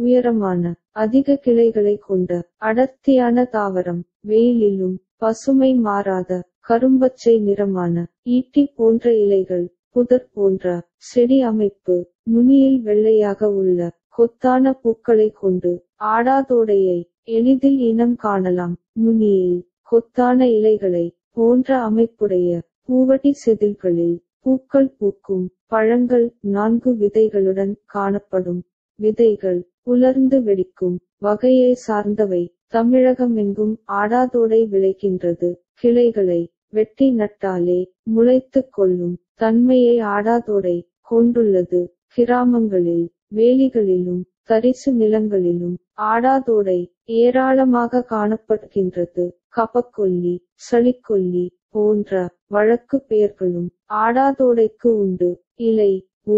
உயரமான அதிக கிளைகளை கொண்ட அடர்த்தியான தாவரம் வெயிலிலும் பசுமை மாறாத கரும்பச்சை நிறமான ஈட்டி போன்ற இலைகள் புதர் போன்ற செடி அமைப்பு நுனியில் வெள்ளையாக உள்ள கொத்தான பூக்களை கொண்டு ஆடாதோடையை எளிதில் இனம் காணலாம் நுனியில் கொத்தான இலைகளை போன்ற அமைப்புடைய பூவடி செதில்களில் பூக்கள் பூக்கும் பழங்கள் நான்கு விதைகளுடன் காணப்படும் விதைகள் உலர்ந்து வெடிக்கும் வகையை சார்ந்தவை தமிழகமெங்கும் ஆடாதோடை விளைகின்றது. கிளைகளை வெட்டி நட்டாலே முளைத்துக் கொள்ளும் தன்மையை ஆடாதோடை கொண்டுள்ளது. கிராமங்களில் வேலிகளிலும் தரிசு நிலங்களிலும் ஆடாதோடை ஏராளமாக காணப்படுகின்றது. கபக்கொல்லி சளிக்கொல்லி போன்ற வழக்கு பெயர்களும் ஆடாதோடைக்கு உண்டு. இலை பூ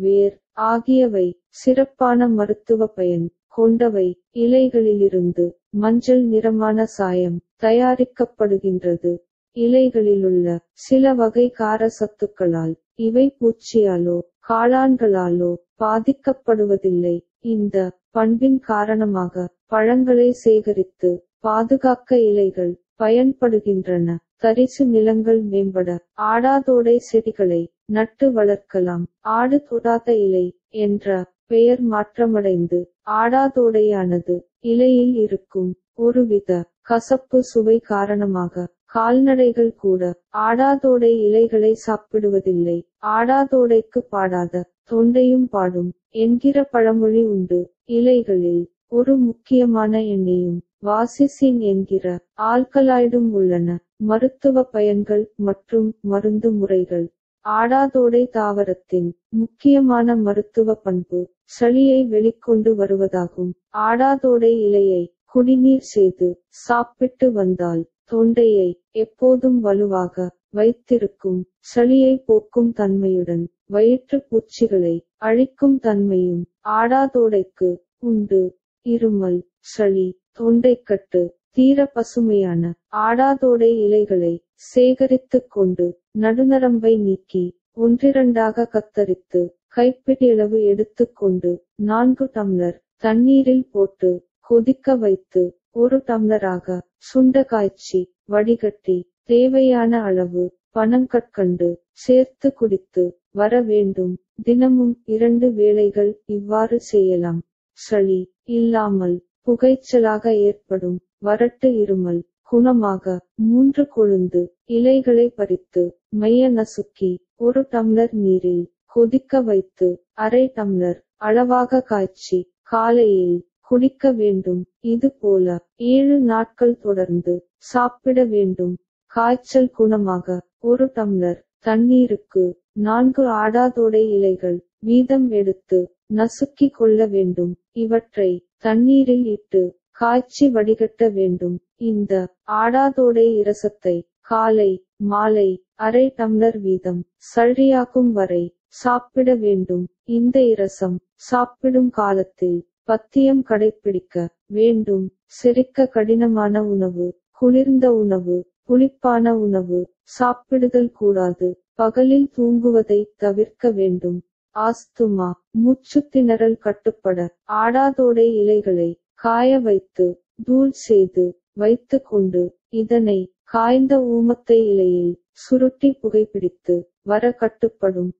வேர் ஆகியவை சிறப்பான மருத்துவ பயன் கொண்டவை. இலைகளிலிருந்து மஞ்சள் நிறமான சாயம் தயாரிக்கப்படுகின்றது. இலைகளிலுள்ள சில வகை கார சத்துக்களால் இவை பூச்சியாலோ காளான்களாலோ பாதிக்கப்படுவதில்லை. இந்த பண்பின் காரணமாக பழங்களை சேகரித்து பாதுகாக்க இலைகள் பயன்படுகின்றன. தரிசு நிலங்கள் மேம்பட ஆடாதோடை செடிகளை நட்டு வளர்க்கலாம். ஆடு தொடாத இலை என்ற பெயர் மாற்றமடைந்து ஆடாதோடையானது இலையில் இருக்கும் ஒருவித கசப்பு சுவை காரணமாக கால்நடைகள் கூட ஆடாதோடை இலைகளை சாப்பிடுவதில்லை. ஆடாதோடைக்கு பாடாத தொண்டையும் பாடும் என்கிற பழமொழி உண்டு. இலைகளில் ஒரு முக்கியமான எண்ணெயும் வாசிசின் என்கிற ஆல்கலாய்டும் உள்ளன. மருத்துவ பயன்கள் மற்றும் மருந்து முறைகள். ஆடாதோடை தாவரத்தின் முக்கியமான மருத்துவ பண்பு சளியை வெளிக்கொண்டு வருவதாகும். ஆடாதோடை இலையை குடிநீர் செய்து சாப்பிட்டு வந்தால் தொண்டையை எப்போதும் வலுவாக வைத்திருக்கும். சளியை போக்கும் தன்மையுடன் வயிற்று பூச்சிகளை அழிக்கும் தன்மையும் ஆடாதோடைக்கு உண்டு. இருமல் சளி தொண்டைக்கட்டு தீர பசுமையான ஆடாதோடை இலைகளை சேகரித்துக் கொண்டு நடுநரம்பை நீக்கி ஒன்றிரண்டாக கத்தரித்து கைப்பிடியளவு எடுத்துக்கொண்டு நான்கு டம்ளர் தண்ணீரில் போட்டு கொதிக்க வைத்து ஒரு டம்ளராக சுண்ட காய்ச்சி வடிகட்டி தேவையான அளவு பனங்கற்கண்டு சேர்த்து குடித்து வர வேண்டும். தினமும் இரண்டு வேளைகள் இவ்வாறு செய்யலாம். சளி இல்லாமல் புகைச்சலாக ஏற்படும். வறட்டு இருமல். குணமாக மூன்று கொழுந்து இலைகளை பறித்து மைய நசுக்கி ஒரு டம்ளர் நீரில் கொதிக்க வைத்து அரை டம்ளர் அளவாக காய்ச்சி காலையில் குடிக்க வேண்டும். இது போல ஏழு நாட்கள் தொடர்ந்து சாப்பிட வேண்டும். காய்ச்சல் குணமாக ஒரு டம்ளர் தண்ணீருக்கு நான்கு ஆடாதோடை இலைகள் வீதம் எடுத்து நசுக்கி கொள்ள வேண்டும். இவற்றை தண்ணீரில் இட்டு காய்ச்சி வடிகட்ட வேண்டும். இந்த ஆடாதோடை இரசத்தை காலை மாலை அரை டம்ளர் வீதம் சள்ளியாக்கும் வரை சாப்பிட வேண்டும். இந்த இரசம் சாப்பிடும் காலத்தில் பத்தியம் கடைப்பிடிக்க வேண்டும். செரிக்க கடினமான உணவு குளிர்ந்த உணவு புளிப்பான உணவு சாப்பிடுதல் கூடாது. பகலில் தூங்குவதை தவிர்க்க வேண்டும். ஆஸ்துமா மூச்சுத்திணறல் கட்டுப்பட ஆடாதோடை இலைகளை காய வைத்து தூள் செய்து வைத்து கொண்டு இதனை காய்ந்த ஊமத்தை இலையில் சுருட்டி புகைப்பிடித்து வர கட்டுப்படும்